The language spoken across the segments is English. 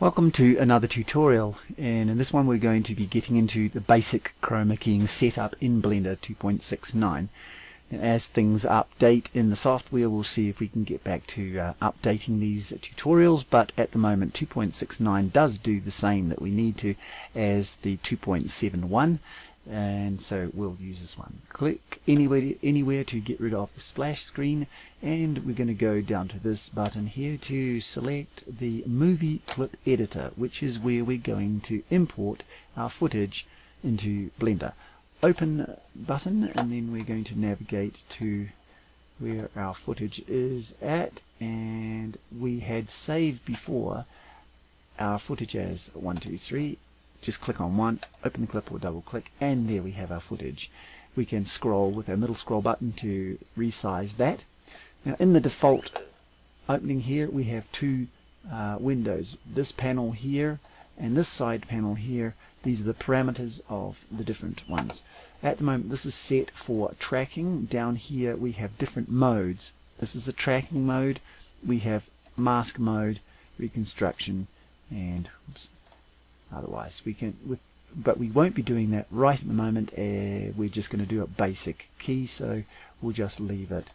Welcome to another tutorial and in this one we're going to be getting into the basic chroma keying setup in Blender 2.69 as things update in the software we'll see if we can get back to uh, updating these tutorials but at the moment 2.69 does do the same that we need to as the 2.71 and so we'll use this one. Click anywhere, anywhere to get rid of the splash screen and we're going to go down to this button here to select the movie clip editor which is where we're going to import our footage into Blender. Open button and then we're going to navigate to where our footage is at and we had saved before our footage as 123 just click on one, open the clip or double click, and there we have our footage. We can scroll with our middle scroll button to resize that. Now in the default opening here we have two uh, windows. This panel here and this side panel here. These are the parameters of the different ones. At the moment this is set for tracking. Down here we have different modes. This is the tracking mode. We have mask mode, reconstruction, and oops, otherwise we can with but we won't be doing that right at the moment uh, we're just going to do a basic key so we'll just leave it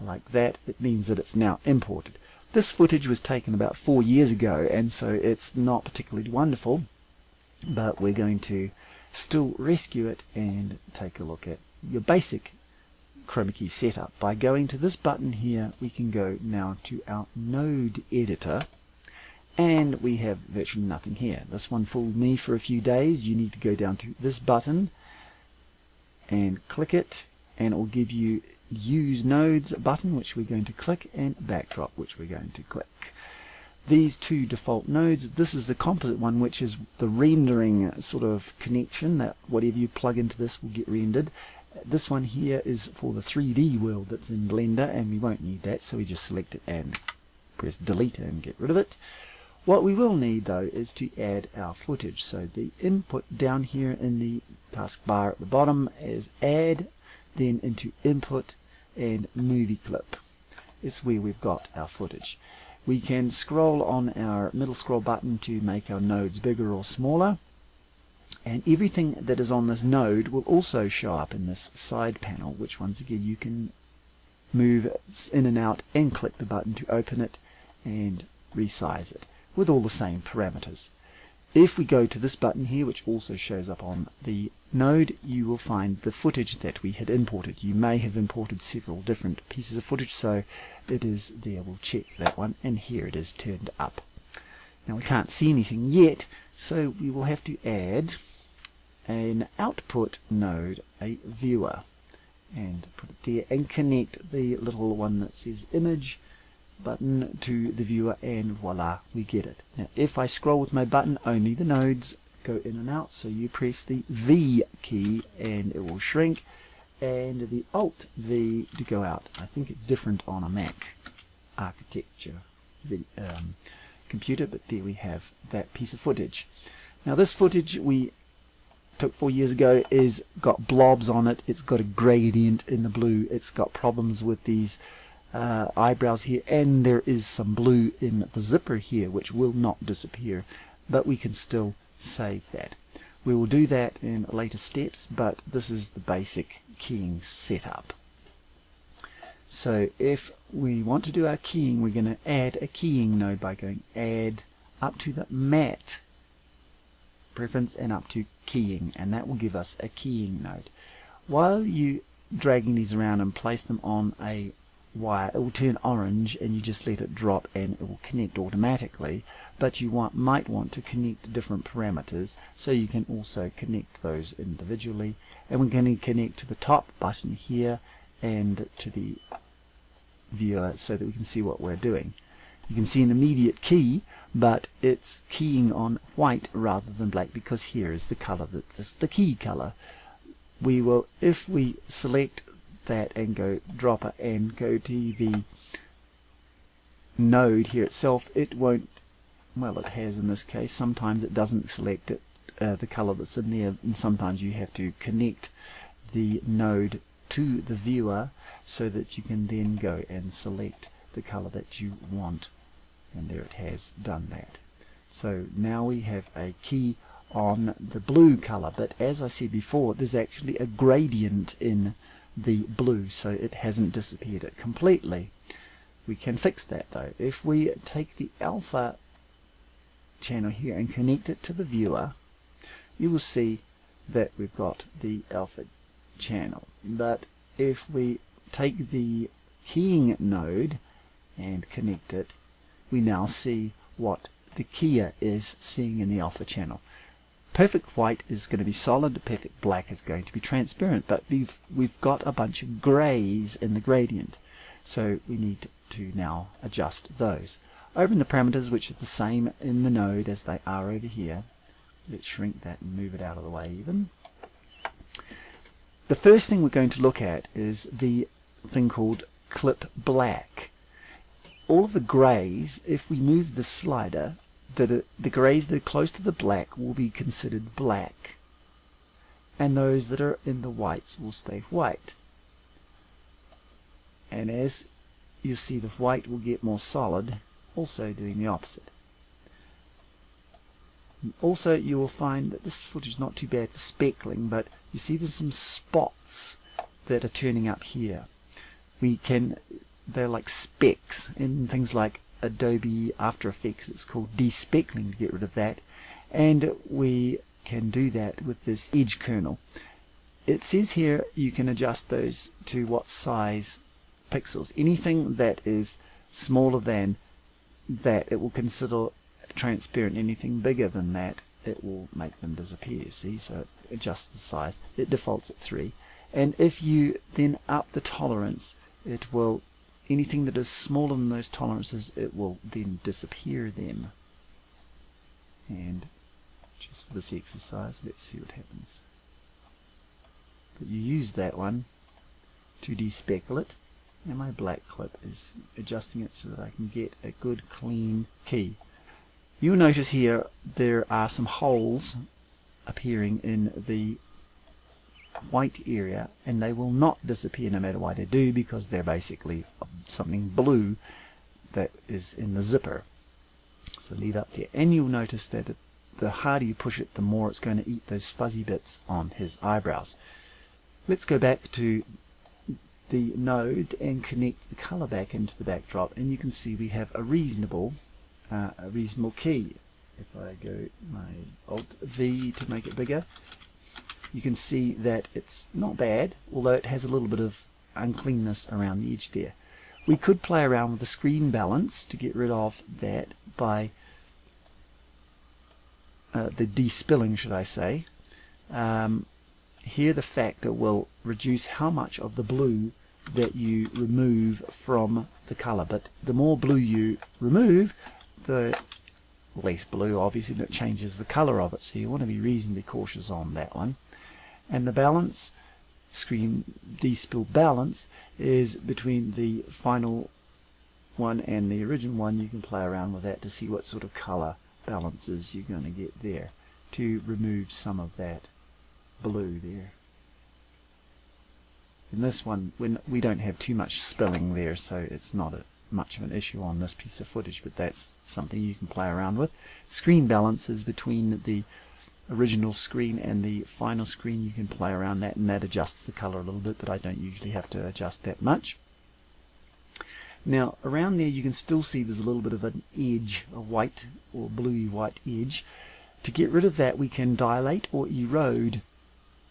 like that. It means that it's now imported. This footage was taken about four years ago and so it's not particularly wonderful but we're going to still rescue it and take a look at your basic chroma key setup. By going to this button here we can go now to our node editor and we have virtually nothing here. This one fooled me for a few days. You need to go down to this button and click it and it will give you use nodes button which we're going to click and backdrop which we're going to click. These two default nodes, this is the composite one which is the rendering sort of connection that whatever you plug into this will get rendered. This one here is for the 3D world that's in Blender and we won't need that so we just select it and press delete and get rid of it. What we will need though is to add our footage. So the input down here in the taskbar at the bottom is add, then into input and movie clip. It's where we've got our footage. We can scroll on our middle scroll button to make our nodes bigger or smaller. And everything that is on this node will also show up in this side panel, which once again you can move in and out and click the button to open it and resize it with all the same parameters. If we go to this button here, which also shows up on the node, you will find the footage that we had imported. You may have imported several different pieces of footage, so it is there. We'll check that one, and here it is turned up. Now we can't see anything yet, so we will have to add an output node, a viewer, and put it there, and connect the little one that says image button to the viewer and voila we get it. Now if I scroll with my button only the nodes go in and out so you press the V key and it will shrink and the Alt V to go out. I think it's different on a Mac architecture um, computer but there we have that piece of footage. Now this footage we took four years ago is got blobs on it. It's got a gradient in the blue. It's got problems with these uh, eyebrows here and there is some blue in the zipper here which will not disappear but we can still save that. We will do that in later steps but this is the basic keying setup. So if we want to do our keying we're going to add a keying node by going add up to the mat preference and up to keying and that will give us a keying node. While you dragging these around and place them on a wire it will turn orange and you just let it drop and it will connect automatically but you want, might want to connect different parameters so you can also connect those individually. And we're going to connect to the top button here and to the viewer so that we can see what we're doing. You can see an immediate key but it's keying on white rather than black because here is the color that's the key color. We will if we select that and go drop dropper and go to the node here itself. It won't well it has in this case. Sometimes it doesn't select it uh, the color that's in there and sometimes you have to connect the node to the viewer so that you can then go and select the color that you want. And there it has done that. So now we have a key on the blue color, but as I said before, there's actually a gradient in the blue, so it hasn't disappeared it completely. We can fix that though. If we take the alpha channel here and connect it to the viewer, you will see that we've got the alpha channel. But if we take the keying node and connect it, we now see what the keyer is seeing in the alpha channel. Perfect white is going to be solid, perfect black is going to be transparent, but we've, we've got a bunch of grays in the gradient. So we need to now adjust those. Over in the parameters, which are the same in the node as they are over here, let's shrink that and move it out of the way even. The first thing we're going to look at is the thing called clip black. All of the grays, if we move the slider, the, the grays that are close to the black will be considered black. And those that are in the whites will stay white. And as you see the white will get more solid, also doing the opposite. Also, you will find that this footage is not too bad for speckling, but you see there's some spots that are turning up here. We can, they're like specks in things like Adobe After Effects. It's called despeckling to get rid of that. And we can do that with this edge kernel. It says here you can adjust those to what size pixels. Anything that is smaller than that it will consider transparent. Anything bigger than that it will make them disappear. See, so it adjusts the size. It defaults at 3. And if you then up the tolerance, it will anything that is smaller than those tolerances, it will then disappear them. And just for this exercise, let's see what happens. But you use that one to despeckle it, and my black clip is adjusting it so that I can get a good clean key. You'll notice here there are some holes appearing in the white area and they will not disappear no matter what I do because they're basically something blue that is in the zipper. So leave up there. And you'll notice that it, the harder you push it, the more it's going to eat those fuzzy bits on his eyebrows. Let's go back to the node and connect the color back into the backdrop and you can see we have a reasonable uh, a reasonable key. If I go my Alt V to make it bigger, you can see that it's not bad, although it has a little bit of uncleanness around the edge there. We could play around with the screen balance to get rid of that by uh, the despilling, should I say. Um, here the factor will reduce how much of the blue that you remove from the color. But the more blue you remove, the less blue, obviously, that changes the color of it. So you want to be reasonably cautious on that one. And the balance, screen despill balance, is between the final one and the original one. You can play around with that to see what sort of color balances you're going to get there to remove some of that blue there. In this one, when we don't have too much spilling there, so it's not a, much of an issue on this piece of footage, but that's something you can play around with. Screen balance is between the original screen and the final screen you can play around that and that adjusts the color a little bit but I don't usually have to adjust that much. Now around there you can still see there's a little bit of an edge a white or bluey white edge. To get rid of that we can dilate or erode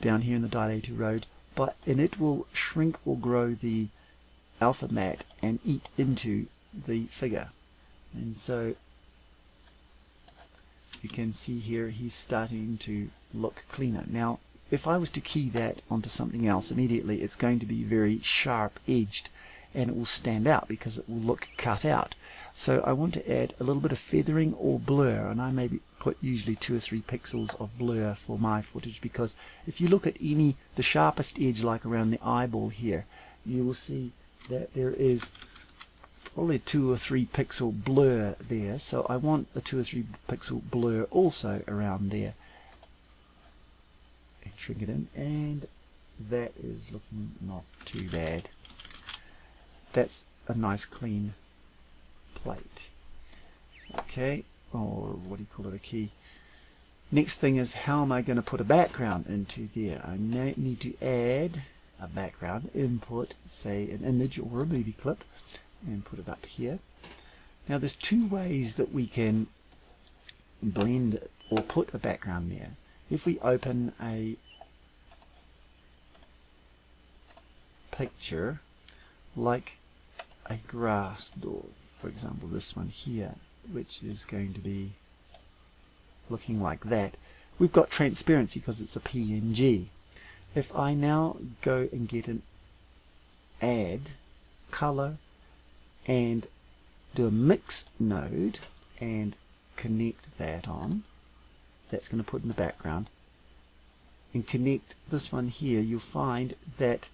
down here in the dilate erode but and it will shrink or grow the alpha matte and eat into the figure. And so you can see here he's starting to look cleaner. Now, if I was to key that onto something else immediately, it's going to be very sharp edged and it will stand out because it will look cut out. So I want to add a little bit of feathering or blur and I maybe put usually two or three pixels of blur for my footage because if you look at any the sharpest edge like around the eyeball here you will see that there is probably a 2 or 3 pixel blur there so I want a 2 or 3 pixel blur also around there and shrink it in and that is looking not too bad that's a nice clean plate okay or what do you call it, a key. Next thing is how am I going to put a background into there? I need to add a background, input, say an image or a movie clip, and put it up here. Now there's two ways that we can blend or put a background there. If we open a picture like a grass door, for example this one here, which is going to be looking like that, we've got transparency because it's a PNG. If I now go and get an add color and do a mix node and connect that on, that's going to put in the background, and connect this one here, you'll find that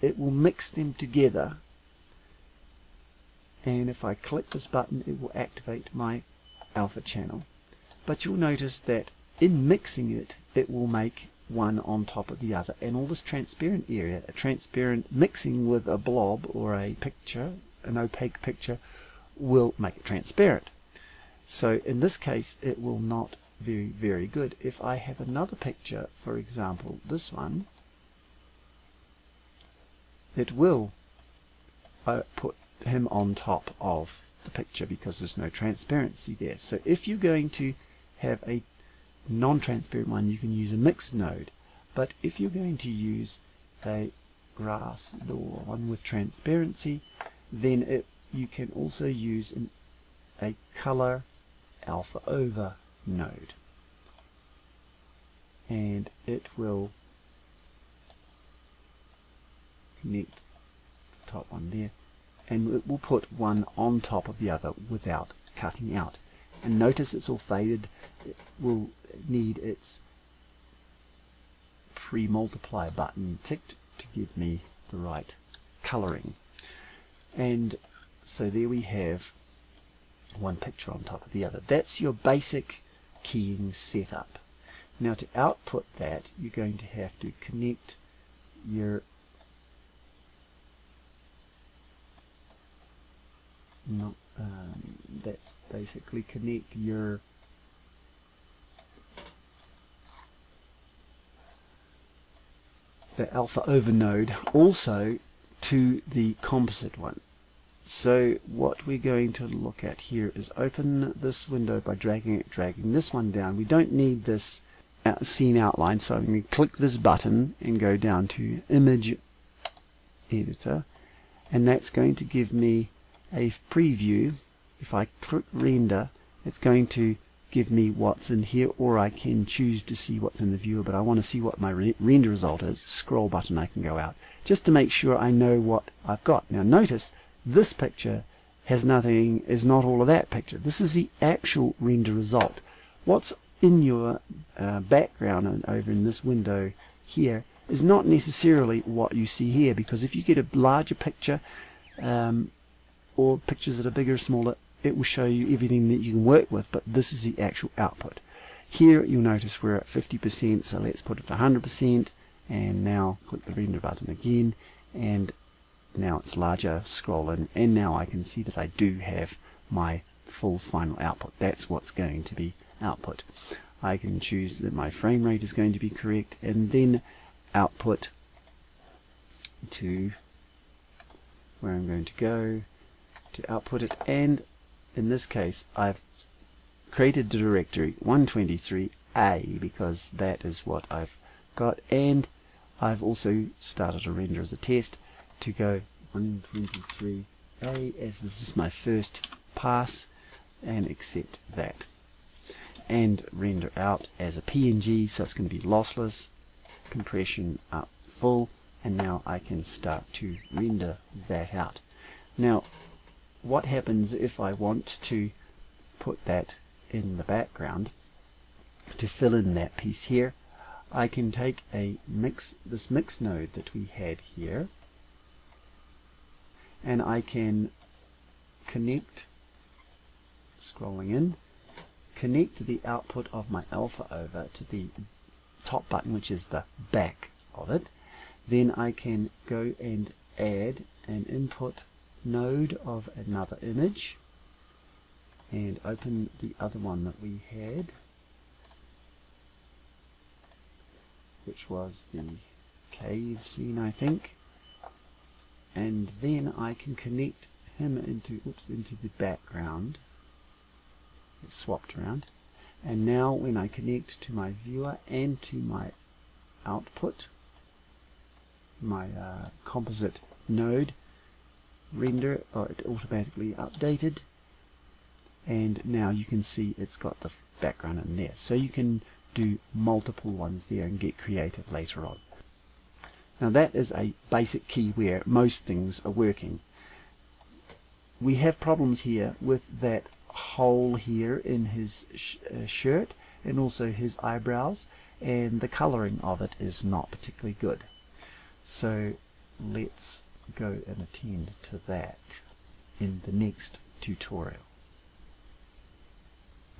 it will mix them together. And if I click this button it will activate my alpha channel. But you'll notice that in mixing it it will make one on top of the other. And all this transparent area a transparent mixing with a blob or a picture an opaque picture will make it transparent so in this case it will not very very good if I have another picture for example this one it will uh, put him on top of the picture because there's no transparency there. So if you're going to have a non-transparent one, you can use a mixed node. But if you're going to use a grass door one with transparency, then it, you can also use an, a color alpha over node. And it will connect the top one there. And it will put one on top of the other without cutting out. And notice it's all faded. It will need its pre-multiply button ticked to give me the right coloring and so there we have one picture on top of the other that's your basic keying setup now to output that you're going to have to connect your no, um, that's basically connect your the alpha over node also to the composite one. So what we're going to look at here is open this window by dragging it, dragging this one down. We don't need this scene outline, so I'm going to click this button and go down to Image Editor, and that's going to give me a preview, if I click render, it's going to give me what's in here, or I can choose to see what's in the viewer, but I want to see what my re render result is. Scroll button, I can go out, just to make sure I know what I've got. Now notice, this picture has nothing, is not all of that picture. This is the actual render result. What's in your uh, background and over in this window here is not necessarily what you see here, because if you get a larger picture, um, or pictures that are bigger or smaller, it will show you everything that you can work with, but this is the actual output. Here you'll notice we're at 50%, so let's put it 100%, and now click the render button again, and now it's larger, scroll in, and now I can see that I do have my full final output. That's what's going to be output. I can choose that my frame rate is going to be correct, and then output to where I'm going to go, to output it and in this case I've created the directory 123A because that is what I've got and I've also started a render as a test to go 123A as this is my first pass and accept that. And render out as a PNG so it's going to be lossless compression up full and now I can start to render that out. Now what happens if I want to put that in the background? To fill in that piece here I can take a mix this mix node that we had here and I can connect scrolling in connect the output of my alpha over to the top button which is the back of it. Then I can go and add an input node of another image and open the other one that we had which was the cave scene I think and then I can connect him into oops into the background. It's swapped around. And now when I connect to my viewer and to my output my uh, composite node render oh, it automatically updated. And now you can see it's got the background in there. So you can do multiple ones there and get creative later on now that is a basic key where most things are working. We have problems here with that hole here in his sh uh, shirt and also his eyebrows and the coloring of it is not particularly good. So let's go and attend to that in the next tutorial